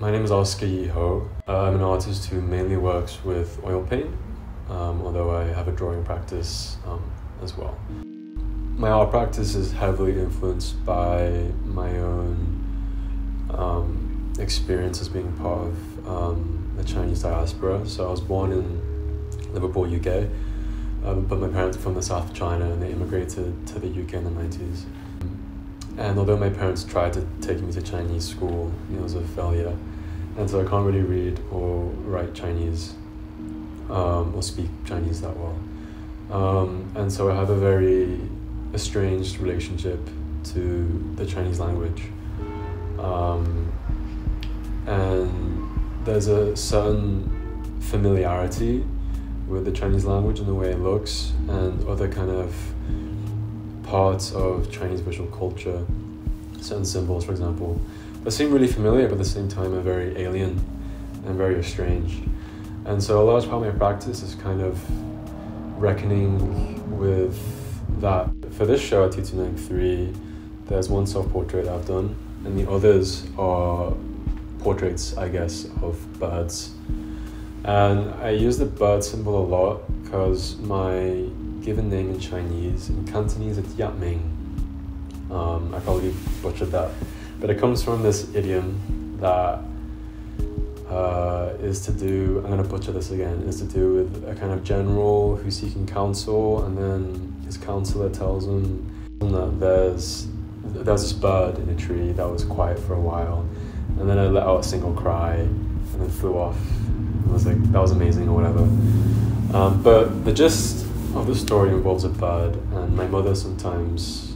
My name is Oscar Yi Hou. Uh, I'm an artist who mainly works with oil paint, um, although I have a drawing practice um, as well. My art practice is heavily influenced by my own um, experience as being part of um, the Chinese diaspora. So I was born in Liverpool, UK, uh, but my parents are from the south of China and they immigrated to the UK in the 90s. And although my parents tried to take me to Chinese school, it was a failure. And so I can't really read or write Chinese um, or speak Chinese that well. Um, and so I have a very estranged relationship to the Chinese language. Um, and there's a certain familiarity with the Chinese language and the way it looks and other kind of parts of Chinese visual culture, certain symbols, for example, that seem really familiar, but at the same time are very alien and very estranged. And so a large part of my practice is kind of reckoning with that. For this show at T293, there's one self portrait I've done, and the others are portraits, I guess, of birds. And I use the bird symbol a lot because my given name in Chinese. In Cantonese, it's Yat Ming. Um, I probably butchered that. But it comes from this idiom that uh, is to do, I'm going to butcher this again, is to do with a kind of general who's seeking counsel, and then his counselor tells him that there's, there's this bird in a tree that was quiet for a while, and then I let out a single cry, and then flew off. I was like, that was amazing, or whatever. Um, but the gist the story involves a bird, and my mother sometimes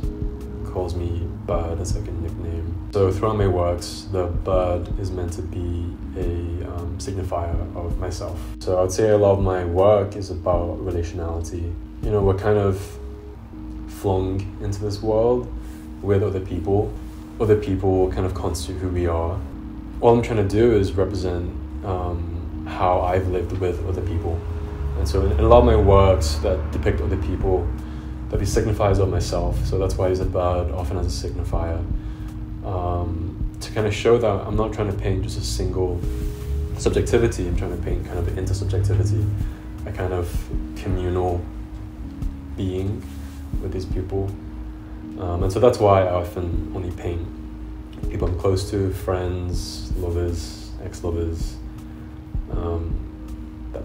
calls me Bird as like a nickname. So throughout my works, the bird is meant to be a um, signifier of myself. So I would say a lot of my work is about relationality. You know, we're kind of flung into this world with other people. Other people kind of constitute who we are. All I'm trying to do is represent um, how I've lived with other people. And so in a lot of my works that depict other people, that be signifiers of myself. So that's why I use a bird often as a signifier. Um, to kind of show that I'm not trying to paint just a single subjectivity, I'm trying to paint kind of intersubjectivity, a kind of communal being with these people. Um, and so that's why I often only paint people I'm close to, friends, lovers, ex lovers. Um,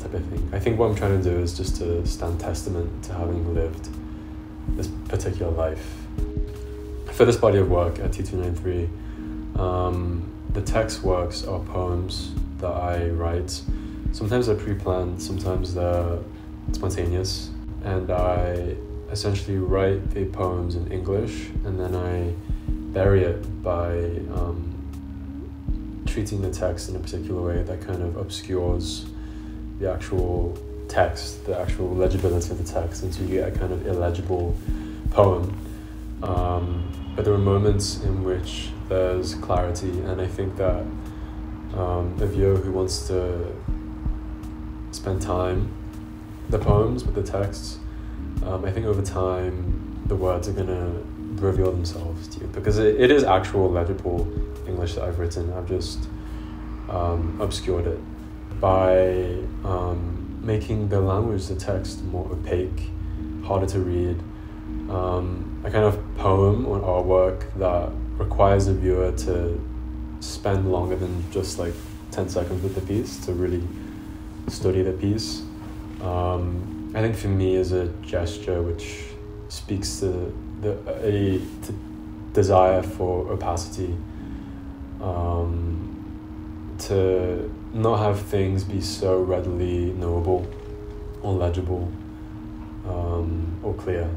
type of thing. I think what I'm trying to do is just to stand testament to having lived this particular life. For this body of work at T293, um, the text works are poems that I write. Sometimes they're pre planned, sometimes they're spontaneous, and I essentially write the poems in English and then I bury it by um, treating the text in a particular way that kind of obscures the actual text, the actual legibility of the text, and so you get a kind of illegible poem. Um, but there are moments in which there's clarity, and I think that um, a viewer who wants to spend time the poems with the texts, um, I think over time the words are gonna reveal themselves to you because it, it is actual legible English that I've written. I've just um, obscured it by um, making the language, the text, more opaque, harder to read. Um, a kind of poem or artwork that requires the viewer to spend longer than just like 10 seconds with the piece to really study the piece. Um, I think for me is a gesture which speaks to the a to desire for opacity, um, to not have things be so readily knowable or legible um, or clear.